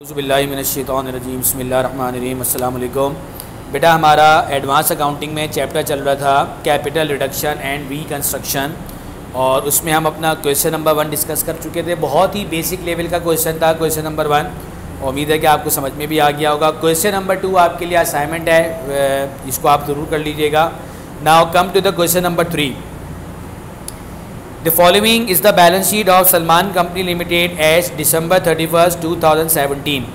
बसमीम अल्लाम बेटा, हमारा एडवांस अकाउंटिंग में चैप्टर चल रहा था, कैपिटल रिडक्शन एंड रिकन्स्ट्रक्शन और उसमें हम अपना क्वेश्चन नंबर वन डिस्कस कर चुके थे। बहुत ही बेसिक लेवल का क्वेश्चन था, क्वेश्चन नंबर वन। उम्मीद है कि आपको समझ में भी आ गया होगा। क्वेश्चन नंबर टू आपके लिए असाइनमेंट है इसको आप ज़रूर कर लीजिएगा। Now come to the question number three the balance sheet of Salman company limited as December thirty first two thousand seventeen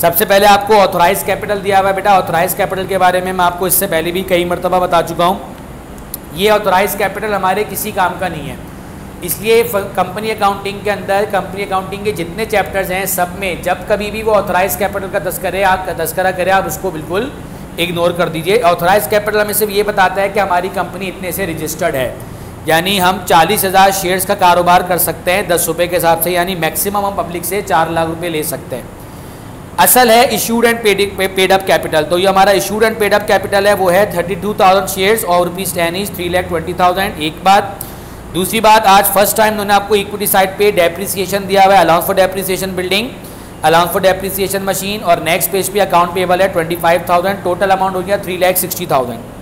सबसे पहले आपको ऑथोराइज कैपिटल दिया हुआ है बेटा। ऑथोराइज कैपिटल के बारे में मैं आपको इससे पहले भी कई मरतबा बता चुका हूँ। ये ऑथोराइज कैपिटल हमारे किसी काम का नहीं है। इसलिए कंपनी अकाउंटिंग के अंदर कंपनी अकाउंटिंग के जितने चैप्टर्स हैं, सब में जब कभी भी वो ऑथोराइज कैपिटल का तस्करे आप तस्करा करें आप उसको बिल्कुल इग्नोर कर दीजिए। ऑथोराइज कैपिटल हमें सिर्फ़ ये बताता है कि हमारी कंपनी इतने से रजिस्टर्ड है। यानी हम चालीस हज़ार शेयर्स का कारोबार कर सकते हैं, दस रुपये के हिसाब से, यानी मैक्सिमम हम पब्लिक से चार लाख रुपए ले सकते हैं। असल है issued and paid paid up capital तो ये हमारा issued and paid up capital है, वो है थर्टी टू थाउज़ेंड शेयर्स और rupees ten is three lakh twenty thousand एक बात। दूसरी बात, आज फ़र्स्ट टाइम उन्होंने आपको इक्विटी साइड पे डेप्रिसिएशन दिया हुआ है allowance for depreciation building allowance for depreciation machine और नेक्स्ट पेज पे अकाउंट पेबल है twenty five thousand total amount हो गया थ्री लैख सिक्सटी थाउज़ेंड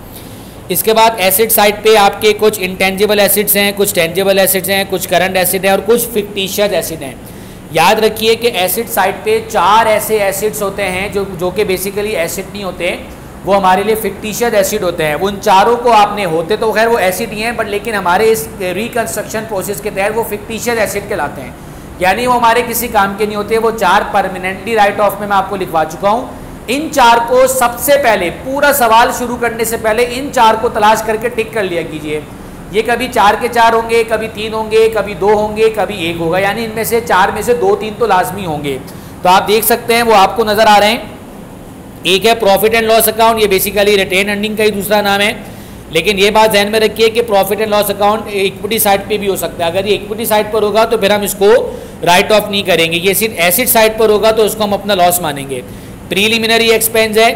इसके बाद एसिड साइड पे आपके कुछ इंटेंजिबल एसिड्स हैं, कुछ टेंजिबल एसिड्स हैं, कुछ करंट एसिड हैं और कुछ फिक्टिशियस एसिड हैं। याद रखिए कि एसिड साइड पे चार ऐसे एसिड्स होते हैं जो जो कि बेसिकली एसिड नहीं होते, वो हमारे लिए फिक्टिशियस एसिड होते हैं। उन चारों को आपने होते तो खैर वो एसिड ही हैं बट लेकिन हमारे इस रिकन्स्ट्रक्शन प्रोसेस के तहत वो फिक्टिशियस एसिड कहलाते हैं। यानी वो हमारे किसी काम के नहीं होते, वो चार परमानेंटली राइट ऑफ़ में मैं आपको लिखवा चुका हूँ। इन चार को सबसे पहले, पूरा सवाल शुरू करने से पहले इन चार को तलाश करके टिक कर लिया कीजिए। ये कभी चार के चार होंगे, कभी तीन होंगे, कभी दो होंगे, कभी एक होगा। यानी इनमें से चार में से दो तीन तो लाजमी होंगे। तो आप देख सकते हैं, वो आपको नज़र आ रहे हैं। एक है प्रॉफिट एंड लॉस अकाउंट ये बेसिकली रिटेन अर्निंग का ही दूसरा नाम है। लेकिन ये बात ध्यान में रखिए कि profit and loss account equity side पे भी हो सकता है। अगर ये इक्विटी साइड पर होगा तो फिर हम इसको राइट ऑफ़ नहीं करेंगे। ये सिर्फ़ एसिड साइड पर होगा तो उसको हम अपना लॉस मानेंगे। प्रीलिमिनरी एक्सपेंस है।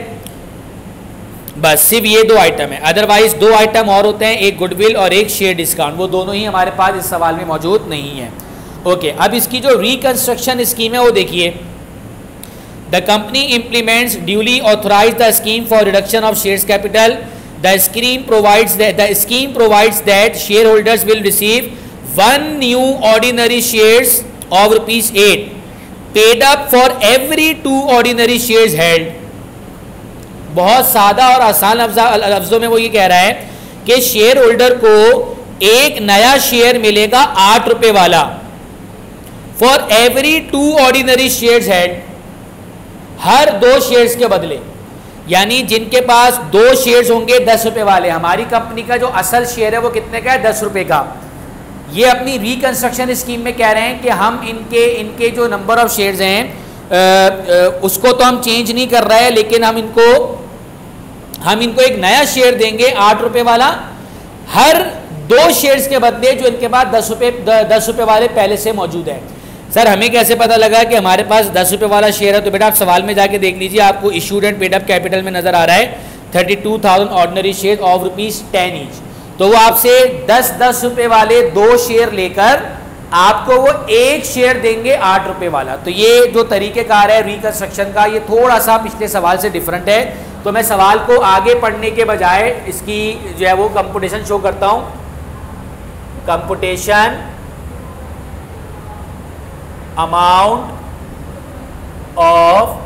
बस सिर्फ़ ये दो आइटम है। अदरवाइज़ दो आइटम और होते हैं, एक गुडविल और एक शेयर डिस्काउंट वो दोनों ही हमारे पास इस सवाल में मौजूद नहीं है। ओके अब इसकी जो रिकंस्ट्रक्शन स्कीम है, वो देखिए। The company implements duly authorise the scheme for reduction of share capital the scheme provides the scheme provides that shareholders will receive one new ordinary shares of rupees eight paid up for every two ordinary shares held बहुत सादा और आसान लफ्जों में वो ये कह रहा है कि शेयर होल्डर को एक नया शेयर मिलेगा आठ रुपए वाला। For every two ordinary shares held हर दो शेयर्स के बदले। यानी जिनके पास दो शेयर्स होंगे, दस रुपए वाले। हमारी कंपनी का जो असल शेयर है, वो कितने का है? दस रुपए का। ये अपनी रिकंस्ट्रक्शन स्कीम में कह रहे हैं कि हम इनके इनके जो नंबर ऑफ़ शेयर्स हैं उसको तो हम चेंज नहीं कर रहे हैं, लेकिन हम इनको हम इनको एक नया शेयर देंगे, आठ रुपए वाला। हर दो शेयर्स के बदले जो इनके पास दस रुपये दस रुपये वाले पहले से मौजूद है। सर, हमें कैसे पता लगा कि हमारे पास दस रुपये वाला शेयर है? तो बेटा आप सवाल में जाके देख लीजिए, आपको इशूड एंड पेडअप कैपिटल में नज़र आ रहा है thirty two thousand ordinary share of rupees ten each तो वो आपसे दस दस रुपए वाले दो शेयर लेकर आपको वो एक शेयर देंगे आठ रुपए वाला। तो ये जो तरीकेकार है रिकंस्ट्रक्शन का, ये थोड़ा सा पिछले सवाल से डिफरेंट है। तो मैं सवाल को आगे पढ़ने के बजाय इसकी जो है वो कंपुटेशन शो करता हूँ। Computation amount of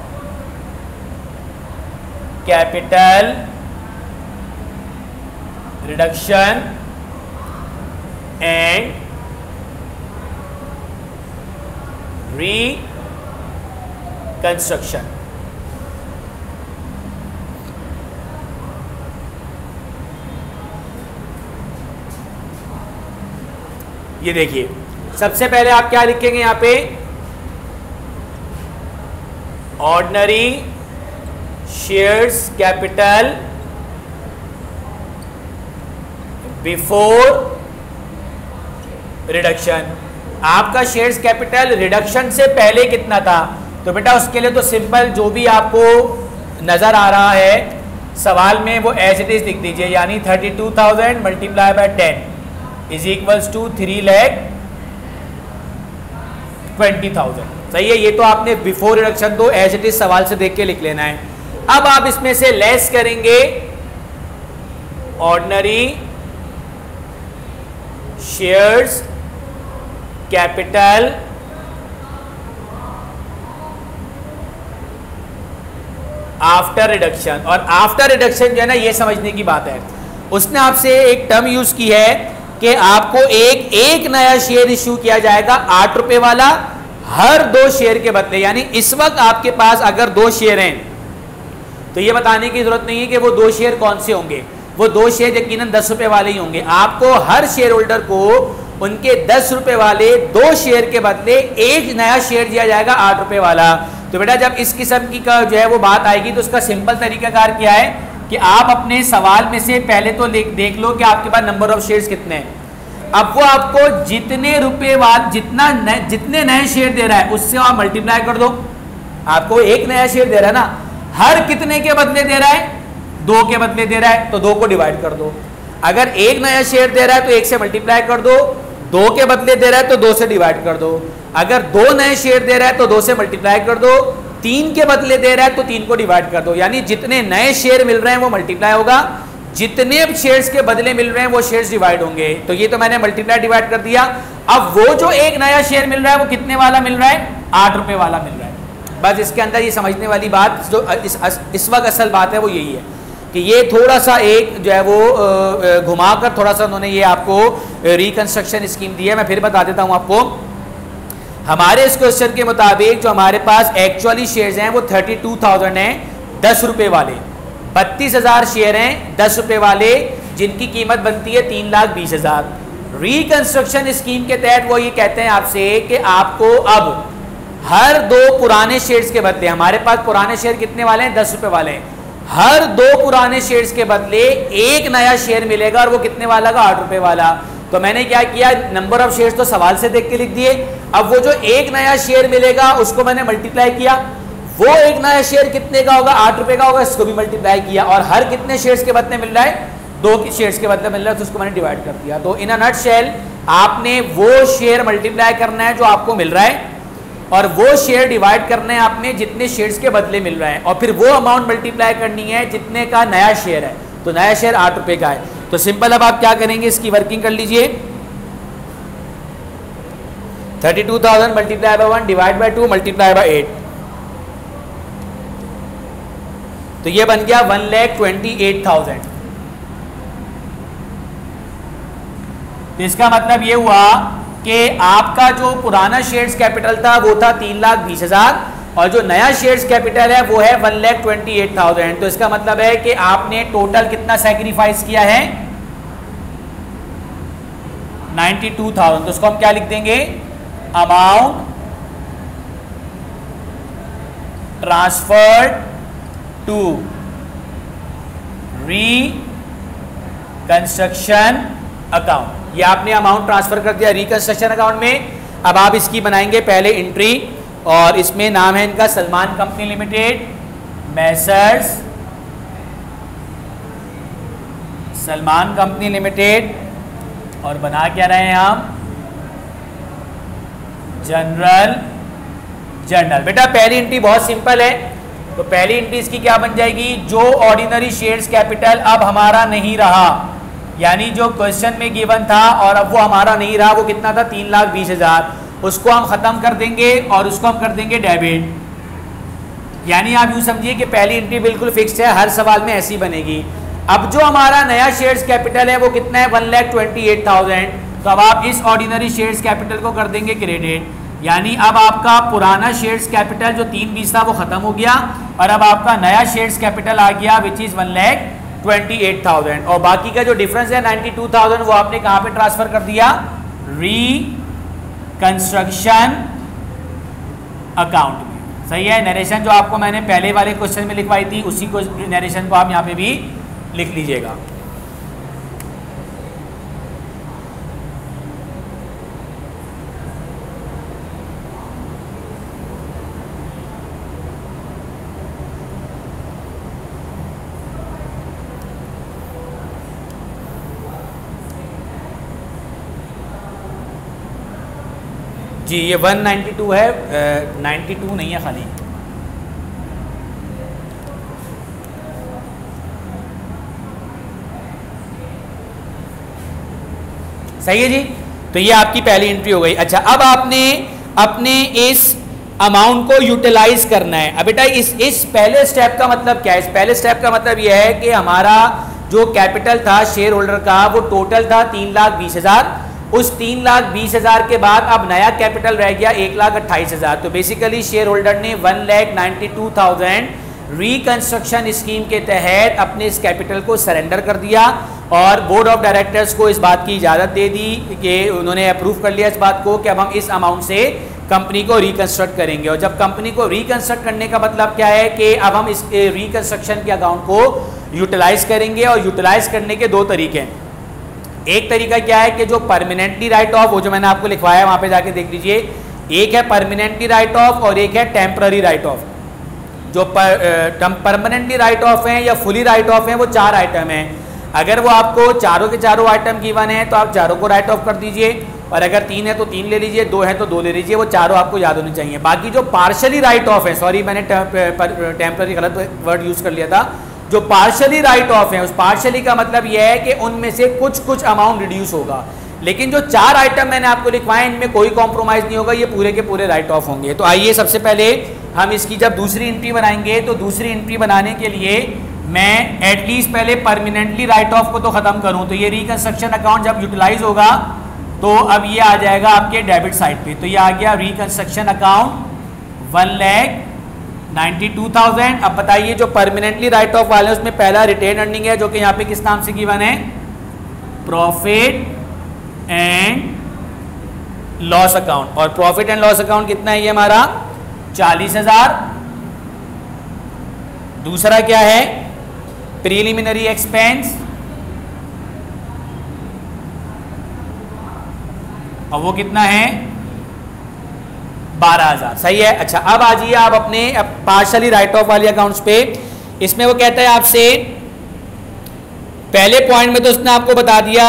capital reduction and reconstruction ये देखिए, सबसे पहले आप क्या लिखेंगे यहाँ पे? Ordinary shares capital before reduction आपका शेयर्स कैपिटल रिडक्शन से पहले कितना था? तो बेटा उसके लिए तो सिंपल जो भी आपको नज़र आ रहा है, सवाल में वो एज इट इज़ लिख दीजिए, यानी thirty two thousand multiply by ten is equals to three lakh twenty thousand सही है? ये तो आपने बिफोर रिडक्शन तो एज इट इज़ सवाल से देख के लिख लेना है। अब आप इसमें से लेस करेंगे ordinary shares capital after reduction और आफ्टर रिडक्शन जो है ना, ये समझने की बात है। उसने आपसे एक टर्म यूज़ की है कि आपको एक एक नया शेयर इश्यू किया जाएगा, आठ रुपए वाला, हर दो शेयर के बदले। यानी इस वक्त आपके पास अगर दो शेयर हैं तो ये बताने की ज़रूरत नहीं है कि वो दो शेयर कौन से होंगे। वो दो शेयर यकीनन दस रुपए वाले ही होंगे। आपको हर शेयर होल्डर को उनके दस रुपए वाले दो शेयर के बदले एक नया शेयर दिया जाएगा आठ रुपए वाला। तो बेटा जब इस किस्म की का जो है वो बात आएगी तो उसका सिंपल तरीकाकार क्या है कि आप अपने सवाल में से पहले तो देख लो कि आपके पास नंबर ऑफ़ शेयर्स कितने हैं। अब वो आपको जितने रुपए वाल जितना न, जितने नए शेयर दे रहा है उससे आप मल्टीप्लाई कर दो। आपको एक नया शेयर दे रहा है ना? हर कितने के बदले दे रहा है? दो के बदले दे रहा है तो दो को डिवाइड कर दो। अगर एक नया शेयर दे रहा है तो एक से मल्टीप्लाई कर दो। दो के बदले दे रहा है तो दो से डिवाइड कर दो। अगर दो नए शेयर दे रहा है तो दो से मल्टीप्लाई कर दो। तीन के बदले दे रहा है तो तीन को डिवाइड कर दो। यानी जितने नए शेयर मिल रहे हैं वो मल्टीप्लाई होगा। जितने शेयर्स के बदले मिल रहे हैं वो शेयर्स डिवाइड होंगे। तो ये तो मैंने मल्टीप्लाई डिवाइड कर दिया। अब वो जो एक नया शेयर मिल रहा है वो कितने वाला मिल रहा है? आठ रुपए वाला मिल रहा है। बस इसके अंदर ये समझने वाली बात जो इस, इस वक्त असल बात है वो यही है। कि ये थोड़ा सा एक जो है वो घुमाकर थोड़ा सा उन्होंने ये आपको रिकंस्ट्रक्शन स्कीम दी है। मैं फिर बता देता हूँ आपको। हमारे इस क्वेश्चन के मुताबिक जो हमारे पास एक्चुअली शेयर्स हैं, वो थर्टी टू थाउज़ेंड है, दस रुपए वाले। बत्तीस हज़ार शेयर हैं, दस रुपए वाले, जिनकी कीमत बनती है तीन लाख बीस हज़ार। रिकंस्ट्रक्शन स्कीम के तहत वो ये कहते हैं आपसे कि आपको अब हर दो पुराने शेयर्स के बदले, हमारे पास पुराने शेयर कितने वाले हैं? दस रुपए वाले हैं। हर दो पुराने शेयर्स के बदले एक नया शेयर मिलेगा और वो कितने वाला का? आठ रुपए वाला। तो मैंने क्या किया? नंबर ऑफ़ शेयर्स तो सवाल से देख के लिख दिए। अब वो जो एक नया शेयर मिलेगा, उसको मैंने मल्टीप्लाई किया। वो एक नया शेयर कितने का होगा? आठ रुपए का होगा, इसको भी मल्टीप्लाई किया। और हर कितने शेयर्स के बदले मिल रहा है? दो शेयर्स के बदले मिल रहा है तो उसको मैंने डिवाइड कर दिया। तो इन अ नट शेल आपने वो शेयर मल्टीप्लाई करना है जो आपको मिल रहा है। और वो शेयर डिवाइड करने आपने जितने शेयर्स के बदले मिल रहे हैं, और फिर वो अमाउंट मल्टीप्लाई करनी है जितने का नया शेयर है। तो नया शेयर आठ रुपए का है। तो सिंपल अब आप क्या करेंगे, इसकी वर्किंग कर लीजिए। Thirty two thousand multiply by one divide by two multiply by eight तो ये बन गया one lakh twenty eight thousand तो इसका मतलब ये हुआ कि आपका जो पुराना शेयर्स कैपिटल था, वो था तीन लाख बीस हज़ार और जो नया शेयर्स कैपिटल है, वो है one lakh twenty eight thousand तो इसका मतलब है कि आपने टोटल कितना सेक्रीफाइस किया है? नाइन्टी टू थाउज़ेंड तो उसको हम क्या लिख देंगे? Amount transferred to reconstruction account ये आपने अमाउंट ट्रांसफ़र कर दिया रिकंस्ट्रक्शन अकाउंट में। अब आप इसकी बनाएँगे पहले एंट्री और इसमें नाम है इनका Salman company limited messrs Salman company limited और बना क्या रहे हैं हम जनरल जर्नल बेटा पहली एंट्री बहुत सिंपल है तो पहली एंट्री इसकी क्या बन जाएगी? जो ऑर्डिनरी शेयर्स कैपिटल अब हमारा नहीं रहा। यानी जो क्वेश्चन में गिवन था और अब वो हमारा नहीं रहा, वो कितना था? तीन लाख बीस हज़ार। उसको हम ख़त्म कर देंगे और उसको हम कर देंगे डेबिट यानी आप यूँ समझिए कि पहली एंट्री बिल्कुल फिक्स है, हर सवाल में ऐसी बनेगी। अब जो हमारा नया शेयर्स कैपिटल है, वो कितना है? One lakh twenty eight thousand. तो अब आप इस ऑर्डिनरी शेयर्स कैपिटल को कर देंगे क्रेडिट यानी अब आपका पुराना शेयर्स कैपिटल जो तीन बीस था, वो ख़त्म हो गया। और अब आपका नया शेयर्स कैपिटल आ गया which is one lakh twenty eight thousand और बाकी का जो डिफरेंस है नाइन्टी टू थाउज़ेंड वो आपने कहाँ पे ट्रांसफ़र कर दिया? री कंस्ट्रक्शन अकाउंट में। सही है? नरेशन जो आपको मैंने पहले वाले क्वेश्चन में लिखवाई थी, उसी को नरेशन को आप यहाँ पे भी लिख लीजिएगा। जी, ये 192 है नाइन्टी टू नहीं है खाली। सही है जी? तो ये आपकी पहली एंट्री हो गई। अच्छा अब आपने अपने इस अमाउंट को यूटिलाइज करना है। अब बेटा, इस इस पहले स्टेप का मतलब क्या है? इस पहले स्टेप का मतलब यह है कि हमारा जो कैपिटल था शेयर होल्डर का, वो टोटल था तीन लाख बीस हज़ार। उस तीन लाख बीस हज़ार के बाद अब नया कैपिटल रह गया एक लाख अट्ठाईस हज़ार। तो बेसिकली शेयर होल्डर ने one lakh ninety two thousand reconstruction scheme के तहत अपने इस कैपिटल को सरेंडर कर दिया और बोर्ड ऑफ़ डायरेक्टर्स को इस बात की इजाज़त दे दी कि उन्होंने अप्रूव कर लिया इस बात को कि अब हम इस अमाउंट से कंपनी को रिकंस्ट्रक्ट करेंगे। और जब कंपनी को रिकंस्ट्रक्ट करने का मतलब क्या है कि अब हम इस रिकंस्ट्रक्शन के अकाउंट को यूटिलाइज करेंगे और यूटिलाइज करने के दो तरीके हैं। एक तरीका क्या है कि जो परमानेंटली राइट ऑफ़ वो जो मैंने आपको लिखवाया वहाँ पे जाके देख लीजिए। एक है परमानेंटली राइट ऑफ़ और एक है टेम्पररी राइट ऑफ़ जो परमानेंटली राइट ऑफ़ है या फुली राइट ऑफ़ है, वो चार आइटम है। अगर वो आपको चारों के चारों आइटम गिवन है तो आप चारों को राइट ऑफ़ कर दीजिए। और अगर तीन है तो तीन ले लीजिए, दो है तो दो ले लीजिए, वो चारों आपको याद होने चाहिए। बाकी जो पार्शली राइट ऑफ़ है सॉरी मैंने टेम्पररी गलत वर्ड यूज़ कर लिया था। जो पार्शली राइट ऑफ़ है, उस पार्शली का मतलब यह है कि उनमें से कुछ कुछ अमाउंट रिड्यूस होगा। लेकिन जो चार आइटम मैंने आपको लिखवाए इनमें कोई कॉम्प्रोमाइज नहीं होगा, ये पूरे के पूरे राइट ऑफ़ होंगे। तो आइए सबसे पहले हम इसकी जब दूसरी एंट्री बनाएँगे तो दूसरी एंट्री बनाने के लिए मैं एटलीस्ट पहले परमानेंटली राइट ऑफ़ को तो खत्म करूँ। तो ये रिकंस्ट्रक्शन अकाउंट जब यूटिलाइज होगा तो अब ये आ जाएगा आपके डेबिट साइड पे। तो ये आ गया reconstruction account one lakh ninety two thousand. अब बताइए जो परमानेंटली राइट ऑफ़ वाले उसमें पहला रिटेन अर्निंग है, जो कि यहाँ पे किस नाम से गिवन है? प्रॉफिट एंड लॉस अकाउंट और प्रॉफिट एंड लॉस अकाउंट कितना है ये हमारा? चालीस हज़ार। दूसरा क्या है? प्रीलिमिनरी एक्सपेंस और वो कितना है? बारह हज़ार। सही है? अच्छा अब आ जाइए आप अपने पार्शली राइट ऑफ़ वाले अकाउंट्स पे। इसमें वो कहता है आपसे, पहले पॉइंट में तो उसने आपको बता दिया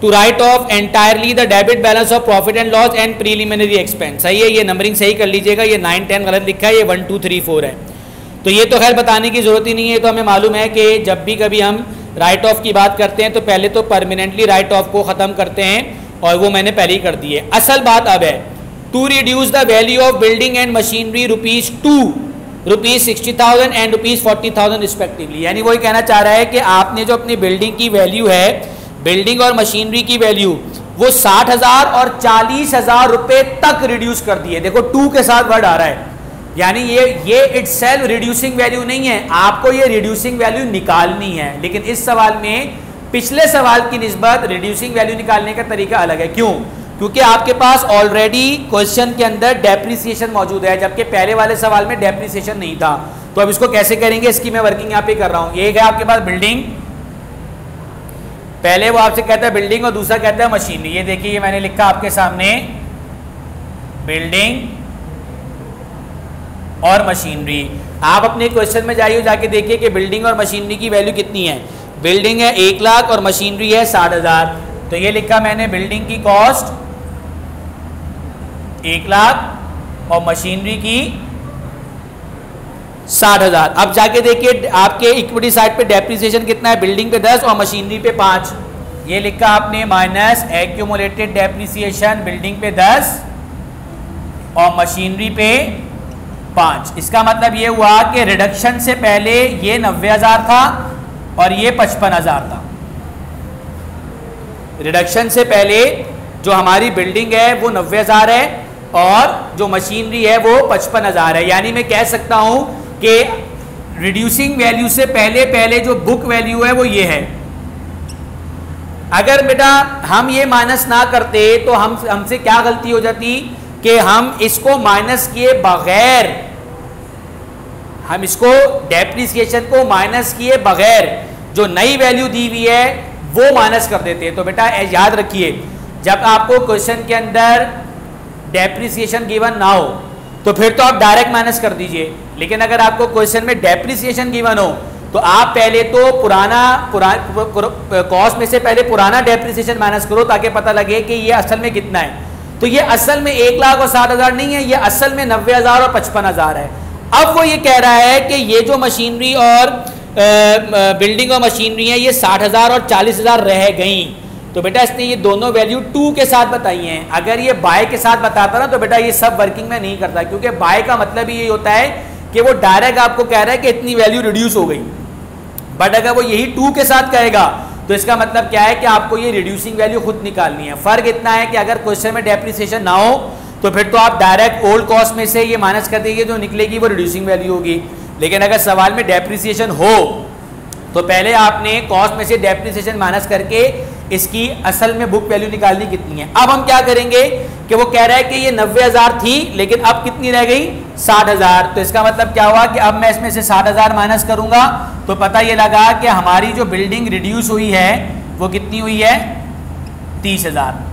to write off entirely the debit balance of profit and loss and preliminary expense सही है? ये नंबरिंग सही कर लीजिएगा। ये नाइन टेन गलत लिखा है, ये वन टू थ्री फोर है। तो ये तो खैर बताने की ज़रूरत ही नहीं है। तो हमें मालूम है कि जब भी कभी हम राइट ऑफ़ की बात करते हैं तो पहले तो परमानेंटली राइट ऑफ़ को ख़त्म करते हैं। और वो मैंने पहले ही कर दी है। असल बात अब है to reduce the value of building and machinery rupees to rupees sixty thousand and rupees forty thousand respectively यानी वही कहना चाह रहा है कि आपने जो अपनी बिल्डिंग की वैल्यू है बिल्डिंग और मशीनरी की वैल्यू वो साठ हज़ार और चालीस हज़ार रुपए तक रिड्यूस कर दिए देखो टू के साथ वर्ड आ रहा है। यानी ये ये इट सेल्फ रिड्यूसिंग वैल्यू नहीं है। आपको ये रिड्यूसिंग वैल्यू निकालनी है। लेकिन इस सवाल में पिछले सवाल की निस्बत रिड्यूसिंग वैल्यू निकालने का तरीका अलग है। क्यों? क्योंकि आपके पास ऑलरेडी क्वेश्चन के अंदर डेप्रिसिएशन मौजूद है, जबकि पहले वाले सवाल में डेप्रिसिएशन नहीं था। तो अब इसको कैसे करेंगे? इसकी मैं वर्किंग यहाँ पे कर रहा हूँ। एक है आपके पास बिल्डिंग पहले वो आपसे कहता है बिल्डिंग और दूसरा कहता है मशीनरी ये देखिए, ये मैंने लिखा आपके सामने। बिल्डिंग और मशीनरी आप अपने क्वेश्चन में जाइए, जाके देखिए कि बिल्डिंग और मशीनरी की वैल्यू कितनी है। बिल्डिंग है एक लाख और मशीनरी है साठ हज़ार। तो ये लिखा मैंने बिल्डिंग की कॉस्ट एक लाख और मशीनरी की साठ हज़ार। अब जाके देखिए, आपके इक्विटी साइड पे डेप्रिसिएशन कितना है? बिल्डिंग पे दस और मशीनरी पे पाँच। ये लिखा आपने माइनस एक्यूमुलेटेड डेप्रिसिएशन बिल्डिंग पे दस और मशीनरी पे पाँच। इसका मतलब ये हुआ कि रिडक्शन से पहले ये नब्बे हज़ार था और ये पचपन हज़ार था। रिडक्शन से पहले जो हमारी बिल्डिंग है, वो नब्बे हज़ार है और जो मशीनरी है, वो पचपन हज़ार है। यानी मैं कह सकता हूँ कि रिड्यूसिंग वैल्यू से पहले पहले जो बुक वैल्यू है, वो ये है। अगर बेटा हम ये माइनस ना करते तो हम, हमसे क्या गलती हो जाती कि हम इसको माइनस किए बगैर हम इसको डेप्रिसिएशन को माइनस किए बगैर जो नई वैल्यू दी हुई है, वो माइनस कर देते हैं। तो बेटा याद रखिए, जब आपको क्वेश्चन के अंदर डेप्रिसिएशन गिवन ना हो तो फिर तो आप डायरेक्ट माइनस कर दीजिए। लेकिन अगर आपको क्वेश्चन में डेप्रिसिएशन गिवन हो तो आप पहले तो पुराना कॉस्ट में से पहले पुराना डेप्रिसिएशन माइनस करो, ताकि पता लगे कि ये असल में कितना है। तो ये असल में एक लाख और साठ हज़ार नहीं है, ये असल में नब्बे हज़ार और पचपन हज़ार है। अब वो ये कह रहा है कि ये जो मशीनरी और बिल्डिंग और मशीनरी है, ये साठ हज़ार और चालीस हज़ार रह गई। तो बेटा इसने ये दोनों वैल्यू टू के साथ बताई हैं। अगर ये बाय के साथ बताता ना तो बेटा ये सब वर्किंग में नहीं करता, क्योंकि बाय का मतलब ये होता है कि वो डायरेक्ट आपको कह रहा है कि इतनी वैल्यू रिड्यूस हो गई। बट अगर वो यही टू के साथ कहेगा तो इसका मतलब क्या है कि आपको ये रिड्यूसिंग वैल्यू खुद निकालनी है। फ़र्क इतना है कि अगर क्वेश्चन में डेप्रिसिएशन ना हो तो फिर तो आप डायरेक्ट ओल्ड कॉस्ट में से ये माइनस कर देंगे, जो निकलेगी वो रिड्यूसिंग वैल्यू होगी। लेकिन अगर सवाल में डेप्रिसिएशन हो तो पहले आपने कॉस्ट में से डेप्रिसिएशन माइनस करके इसकी असल में बुक वैल्यू निकालनी कितनी है। अब हम क्या करेंगे कि वो कह रहा है कि ये नब्बे हज़ार थी, लेकिन अब कितनी रह गई? साठ हज़ार। तो इसका मतलब क्या हुआ कि अब मैं इसमें से साठ हज़ार माइनस करूँगा। तो पता ये लगा कि हमारी जो बिल्डिंग रिड्यूस हुई है, वो कितनी हुई है? तीस हज़ार।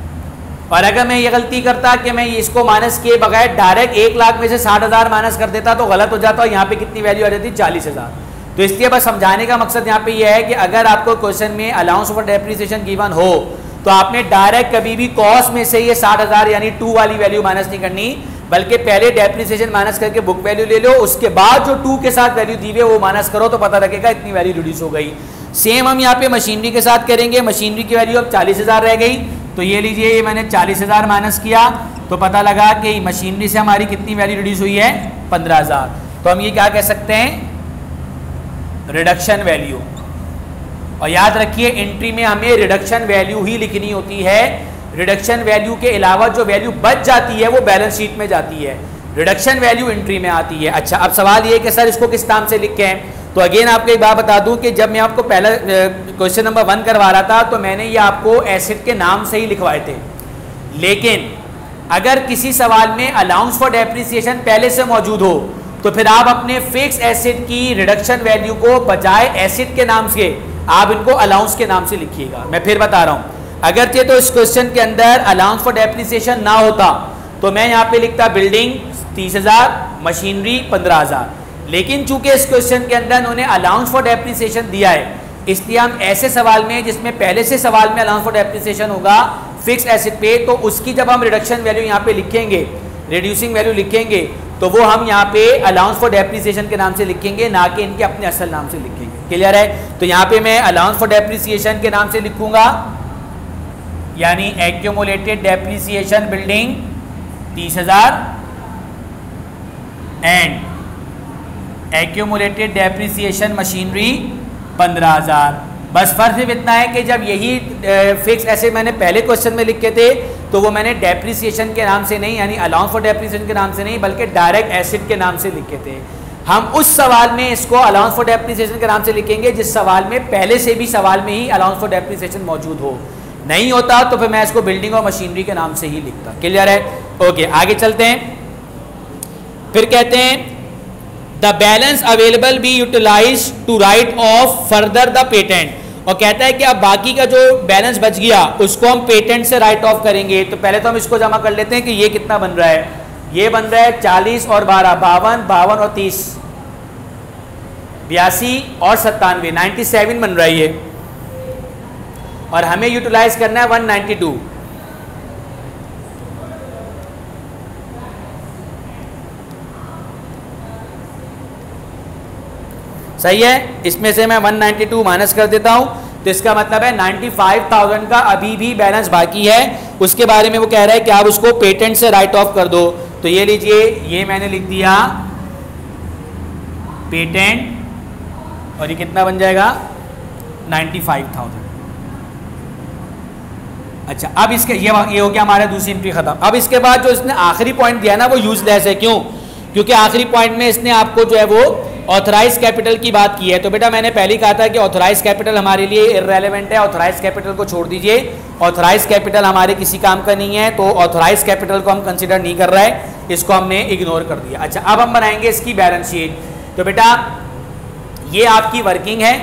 और अगर मैं ये गलती करता कि मैं इसको माइनस किए बगैर डायरेक्ट एक लाख में से साठ हज़ार माइनस कर देता तो गलत हो जाता और यहाँ पे कितनी वैल्यू आ जाती? चालीस हज़ार। तो इसलिए बस समझाने का मकसद यहाँ पे ये यह है कि अगर आपको क्वेश्चन में अलाउंस फॉर डेप्रिसिएशन गिवन हो तो आपने डायरेक्ट कभी भी कॉस्ट में से ये साठ हज़ार यानी टू वाली वैल्यू माइनस नहीं करनी, बल्कि पहले डेप्रिसिएशन माइनस करके बुक वैल्यू ले लो, उसके बाद जो टू के साथ वैल्यू दी हुई वो माइनस करो तो पता लगेगा इतनी वैल्यू रिड्यूस हो गई। सेम हम यहाँ पे मशीनरी के साथ करेंगे मशीनरी की वैल्यू अब चालीस हज़ार रह गई। तो ये लीजिए, ये मैंने चालीस हज़ार माइनस किया तो पता लगा कि मशीनरी से हमारी कितनी वैल्यू रिड्यूस हुई है? पंद्रह हज़ार। तो हम ये क्या कह सकते हैं? रिडक्शन वैल्यू और याद रखिए एंट्री में हमें रिडक्शन वैल्यू ही लिखनी होती है। रिडक्शन वैल्यू के अलावा जो वैल्यू बच जाती है, वो बैलेंस शीट में जाती है। रिडक्शन वैल्यू एंट्री में आती है। अच्छा अब सवाल ये कि सर इसको किस नाम से लिख तो अगेन आपको एक बात बता दूँ कि जब मैं आपको पहला क्वेश्चन नंबर वन करवा रहा था तो मैंने ये आपको एसिड के नाम से ही लिखवाए थे। लेकिन अगर किसी सवाल में अलाउंस फॉर डेप्रिसिएशन पहले से मौजूद हो तो फिर आप अपने फिक्स एसिड की रिडक्शन वैल्यू को बजाय एसिड के नाम से, आप इनको अलाउंस के नाम से लिखिएगा। मैं फिर बता रहा हूँ अगरचे तो इस क्वेश्चन के अंदर अलाउंस फॉर डेप्रिसिएशन ना होता तो मैं यहाँ पे लिखता बिल्डिंग तीस हज़ार मशीनरी पंद्रह हज़ार। लेकिन चूँकि इस क्वेश्चन के अंदर उन्होंने अलाउंस फॉर डेप्रिसिएशन दिया है, इसलिए हम ऐसे सवाल में, जिसमें पहले से सवाल में अलाउंस फॉर डेप्रिसिएशन होगा फिक्स एसिड पे तो उसकी जब हम रिडक्शन वैल्यू यहाँ पे लिखेंगे रिड्यूसिंग वैल्यू लिखेंगे तो वो हम यहाँ पे अलाउंस फॉर डेप्रिसिएशन के नाम से लिखेंगे, ना कि इनके अपने असल नाम से लिखेंगे। क्लियर है? तो यहाँ पे मैं अलाउंस फॉर डेप्रिसिएशन के नाम से लिखूँगा। यानी एक्यूमुलेटेड डेप्रिसिएशन बिल्डिंग तीस हज़ार एंड एक्यूमुलेटेड डेप्रिसिएशन मशीनरी पंद्रह हज़ार। बस फ़र्क सिर्फ़ इतना है कि जब यही फिक्स ऐसे मैंने पहले क्वेश्चन में लिखे थे तो वो मैंने डेप्रिसिएशन के नाम से नहीं, यानी अलाउंस फॉर डेप्रिसिएशन के नाम से नहीं, बल्कि डायरेक्ट एसिड के नाम से लिखे थे। हम उस सवाल में इसको अलाउंस फॉर डेप्रिसिएशन के नाम से लिखेंगे, जिस सवाल में पहले से भी सवाल में ही अलाउंस फॉर डेप्रिसिएशन मौजूद हो। नहीं होता तो फिर मैं इसको बिल्डिंग और मशीनरी के नाम से ही लिखता। क्लियर है? ओके आगे चलते हैं। फिर कहते हैं the balance available be utilise to write off further the patent और कहता है कि अब बाकी का जो बैलेंस बच गया, उसको हम पेटेंट से राइट ऑफ़ करेंगे। तो पहले तो हम इसको जमा कर लेते हैं कि ये कितना बन रहा है। ये बन रहा है चालीस और बारह, बावन बावन और तीस। बयासी और सत्तानवे नाइन्टी सेवन बन रहा है ये। और हमें यूटिलाइज करना है वन नाइन्टी टू सही है? इसमें से मैं 192 माइनस कर देता हूँ। तो इसका मतलब है 95,000 का अभी भी बैलेंस बाकी है। उसके बारे में वो कह रहा है कि आप उसको पेटेंट से राइट ऑफ़ कर दो। तो ये लीजिए ये मैंने लिख दिया। पेटेंट और ये कितना बन जाएगा? 95,000 अच्छा अब इसके ये ये हो गया हमारा दूसरी एंट्री खत्म। अब इसके बाद जो इसने आखिरी पॉइंट दिया ना वो यूजलेस है। क्यों? क्योंकि आखिरी पॉइंट में इसने आपको जो है वो ऑथराइज कैपिटल की बात की है तो बेटा मैंने पहले कहा था कि ऑथराइज कैपिटल हमारे लिए इरेलीवेंट है। ऑथराइज कैपिटल को छोड़ दीजिए। ऑथराइज कैपिटल हमारे किसी काम का नहीं है तो ऑथराइज कैपिटल को हम कंसिडर नहीं कर रहा है। इसको हमने इग्नोर कर दिया। अच्छा अब हम बनाएँगे इसकी बैलेंस शीट तो बेटा, ये आपकी वर्किंग है।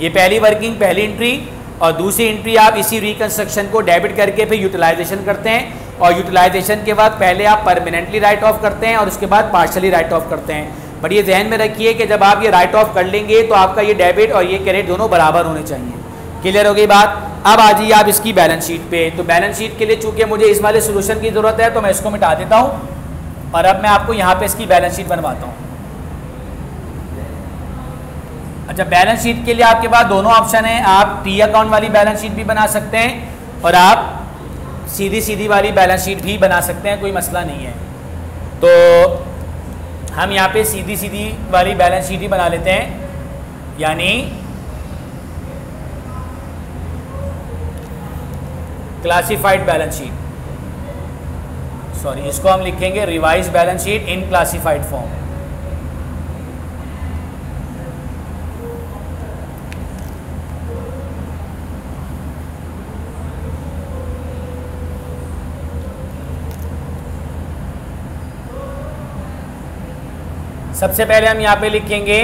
ये पहली वर्किंग पहली एंट्री और दूसरी एंट्री आप इसी रिकंस्ट्रक्शन को डेबिट करके फिर यूटिलाइजेशन करते हैं। और यूटिलाइजेशन के बाद पहले आप परमानेंटली राइट ऑफ़ करते हैं और उसके बाद पार्शली राइट ऑफ़ करते हैं। बट ये जहन में रखिए कि जब आप ये राइट ऑफ़ कर लेंगे तो आपका ये डेबिट और ये क्रेडिट दोनों बराबर होने चाहिए। क्लियर हो गई बात? अब आ जाइए आप इसकी बैलेंस शीट पे तो बैलेंस शीट के लिए चूँकि मुझे इस वाले सोल्यूशन की ज़रूरत है तो मैं इसको मिटा देता हूँ और अब मैं आपको यहाँ पे इसकी बैलेंस शीट बनवाता हूँ। अच्छा बैलेंस शीट के लिए आपके पास दोनों ऑप्शन हैं। आप टी अकाउंट वाली बैलेंस शीट भी बना सकते हैं और आप सीधी सीधी वाली बैलेंस शीट भी बना सकते हैं, कोई मसला नहीं है। तो हम यहाँ पे सीधी सीधी वाली बैलेंस शीट ही बना लेते हैं। यानी क्लासिफाइड बैलेंस शीट सॉरी इसको हम लिखेंगे revise balance sheet in classified form सबसे पहले हम यहाँ पे लिखेंगे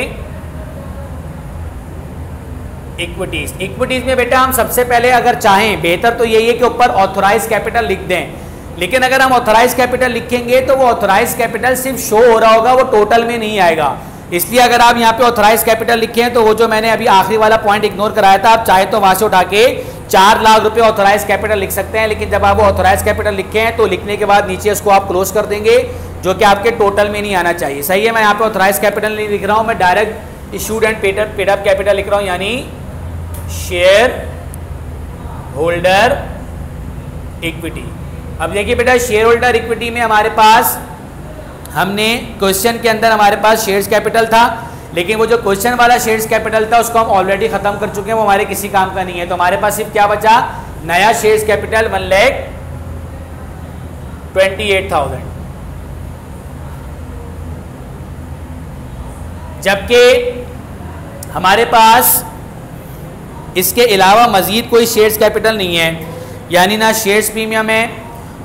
इक्विटीज इक्विटीज में बेटा हम सबसे पहले अगर चाहें, बेहतर तो यही है कि ऊपर ऑथोराइज कैपिटल लिख दें। लेकिन अगर हम ऑथोराइज कैपिटल लिखेंगे तो वो ऑथोराइज कैपिटल सिर्फ़ शो हो रहा होगा, वो टोटल में नहीं आएगा। इसलिए अगर आप यहाँ पे ऑथोराइज कैपिटल लिखे हैं तो वो जो मैंने अभी आखिरी वाला पॉइंट इग्नोर कराया था, आप चाहे तो वहाँ से उठा के चार लाख रुपए ऑथोराइज कैपिटल लिख सकते हैं, लेकिन जब आप वो ऑथोराइज कैपिटल लिखे हैं तो लिखने के बाद नीचे उसको आप क्लोज कर देंगे। जो कि आपके टोटल में नहीं आना चाहिए। सही है, मैं यहाँ पे ऑथोराइज कैपिटल नहीं लिख रहा हूँ, मैं direct issued and paid paid up capital लिख रहा हूँ, यानी शेयर होल्डर इक्विटी अब देखिए बेटा शेयर होल्डर इक्विटी में हमारे पास, हमने क्वेश्चन के अंदर हमारे पास शेयर्स कैपिटल था, लेकिन वो जो क्वेश्चन वाला शेयर्स कैपिटल था, उसको हम ऑलरेडी खत्म कर चुके हैं, वो हमारे किसी काम का नहीं है। तो हमारे पास सिर्फ़ क्या बचा? नया shares capital one lakh twenty eight thousand जबकि हमारे पास इसके अलावा मज़ीद कोई शेयर्स कैपिटल नहीं है। यानी ना शेयर्स प्रीमियम है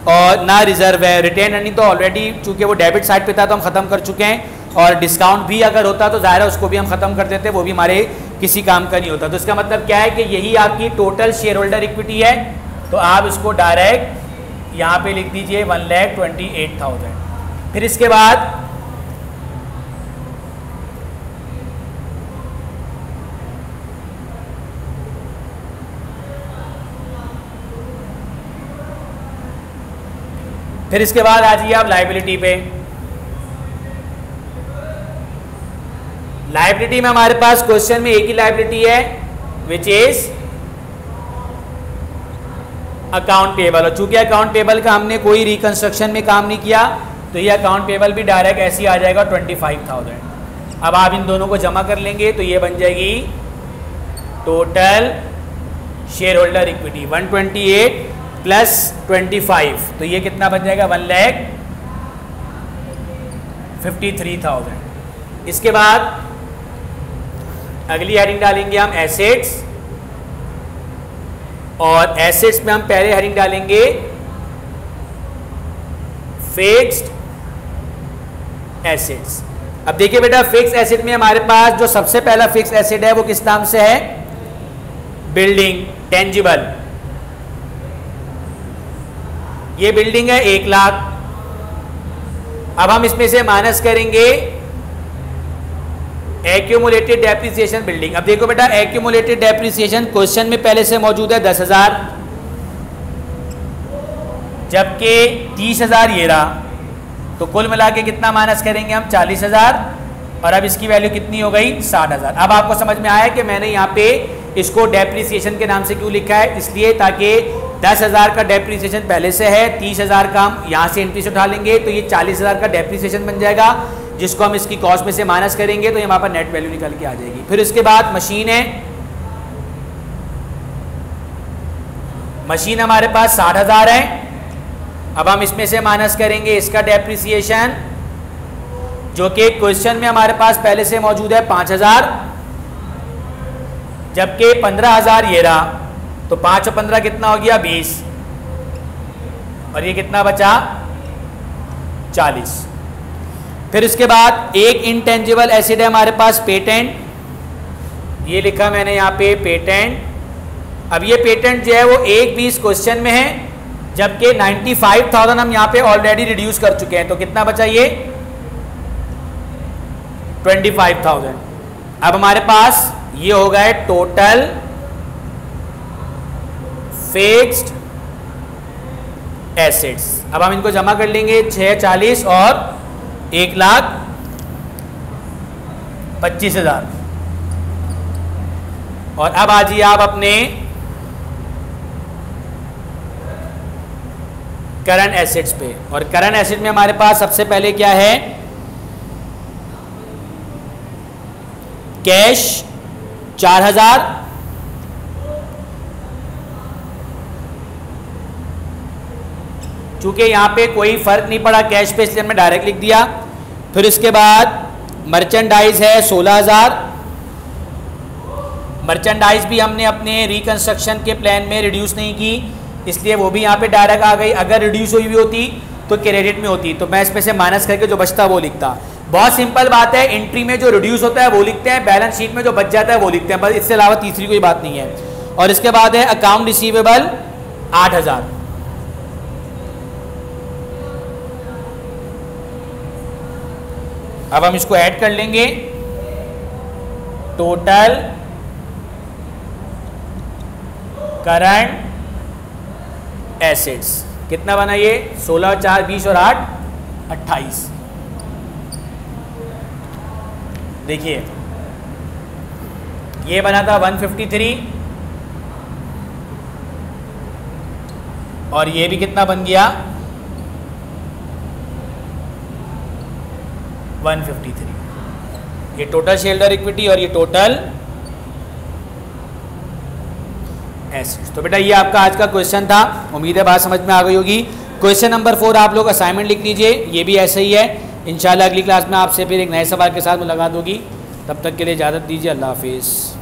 और ना रिज़र्व है। रिटेन अर्निंग तो ऑलरेडी चूँकि वो डेबिट साइड पे था तो हम ख़त्म कर चुके हैं और डिस्काउंट भी अगर होता तो ज़ाहिर है उसको भी हम ख़त्म कर देते, वो भी हमारे किसी काम का नहीं होता। तो इसका मतलब क्या है कि यही आपकी टोटल शेयर होल्डर इक्विटी है। तो आप इसको डायरेक्ट यहाँ पे लिख दीजिए one lakh twenty eight thousand. फिर इसके बाद फिर इसके बाद आ जाइए आप लाइबिलिटी पे। लाइबिलिटी में हमारे पास क्वेश्चन में एक ही लाइबिलिटी है विच इज़ अकाउंट पेबल और चूँकि अकाउंट पेबल का हमने कोई रिकंस्ट्रक्शन में काम नहीं किया तो ये अकाउंट पेबल भी डायरेक्ट ऐसी आ जाएगा ट्वेंटी फाइव थाउज़ेंड अब आप इन दोनों को जमा कर लेंगे तो ये बन जाएगी total shareholder equity one twenty eight plus twenty five तो ये कितना बन जाएगा? One lakh fifty three thousand. इसके बाद अगली हेडिंग डालेंगे हम एसेट्स और एसेट्स में हम पहले हेडिंग डालेंगे फिक्स्ड एसेट्स अब देखिए बेटा फिक्स एसेट में हमारे पास जो सबसे पहला फिक्स एसेट है, वो किस नाम से है? बिल्डिंग टेंजिबल ये बिल्डिंग है, एक लाख। अब हम इसमें से माइनस करेंगे एक्यूमुलेटेड डेप्रिसिएशन बिल्डिंग अब देखो बेटा एक्यूमुलेटेड डेप्रिसिएशन क्वेश्चन में पहले से मौजूद है दस हज़ार। जबकि तीस हज़ार ये रहा। तो कुल मिला के कितना माइनस करेंगे हम? चालीस हज़ार। और अब इसकी वैल्यू कितनी हो गई? साठ हज़ार। अब आपको समझ में आया कि मैंने यहाँ पे इसको डेप्रिसिएशन के नाम से क्यों लिखा है? इसलिए ताकि दस हज़ार का डेप्रीसिएशन पहले से है, तीस हज़ार का हम यहाँ से एंट्री से उठा लेंगे तो ये चालीस हज़ार का डेप्रीसिएशन बन जाएगा, जिसको हम इसकी कॉस्ट में से माइनस करेंगे तो हमारे पास नेट वैल्यू निकल के आ जाएगी। फिर उसके बाद मशीन है। मशीन हमारे पास साठ हज़ार है। अब हम इसमें से माइनस करेंगे इसका डेप्रीसिएशन जो कि क्वेश्चन में हमारे पास पहले से मौजूद है पाँच हज़ार, जबकि पंद्रह हज़ार ये रहा। तो पाँच और पंद्रह कितना हो गया? बीस। और ये कितना बचा? चालीस। फिर इसके बाद एक इंटेंजिबल एसिड है हमारे पास पेटेंट ये लिखा मैंने यहाँ पे पेटेंट अब ये पेटेंट जो है वो एक बीस क्वेश्चन में है, जबकि नाइन्टी फाइव थाउज़ेंड हम यहाँ पे ऑलरेडी रिड्यूस कर चुके हैं। तो कितना बचा ये? ट्वेंटी फाइव थाउज़ेंड अब हमारे पास ये हो टोटल फिक्स्ड एसेट्स अब हम इनको जमा कर लेंगे छः चालीस और एक लाख पच्चीस हज़ार। और अब आजिए आप अपने करंट एसेट्स पे। और करंट एसेट में हमारे पास सबसे पहले क्या है? कैश चार हज़ार चूँकि यहाँ पे कोई फ़र्क नहीं पड़ा कैश पे इसलिए हमने डायरेक्ट लिख दिया। फिर इसके बाद मर्चेंडाइज है सोलह हज़ार। मर्चेंडाइज भी हमने अपने रिकंस्ट्रक्शन के प्लान में रिड्यूस नहीं की, इसलिए वो भी यहाँ पे डायरेक्ट आ गई। अगर रिड्यूस हुई भी होती तो क्रेडिट में होती। तो मैं इसमें से माइनस करके जो बचता वो लिखता। बहुत सिंपल बात है एंट्री में जो रिड्यूस होता है वो लिखते हैं बैलेंस शीट में जो बच जाता है वो लिखते हैं। बस इससे अलावा तीसरी कोई बात नहीं है। और इसके बाद है अकाउंट रिसीवेबल आठ हज़ार। अब हम इसको ऐड कर लेंगे। टोटल करंट एसेट्स कितना बना ये? सोलह, चार, बीस और आठ, अट्ठाईस। देखिए, ये बना था 153 और ये भी कितना बन गया? 153 ये टोटल शेल्डर इक्विटी और ये टोटल एसेट्स तो बेटा ये आपका आज का क्वेश्चन था। उम्मीद है बात समझ में आ गई होगी। क्वेश्चन नंबर फोर आप लोग असाइनमेंट लिख लीजिए। ये भी ऐसे ही है। इंशाल्लाह अगली क्लास में आपसे फिर एक नए सवाल के साथ मुलाकात होगी। तब तक के लिए इजाज़त दीजिए। अल्लाह हाफिज़।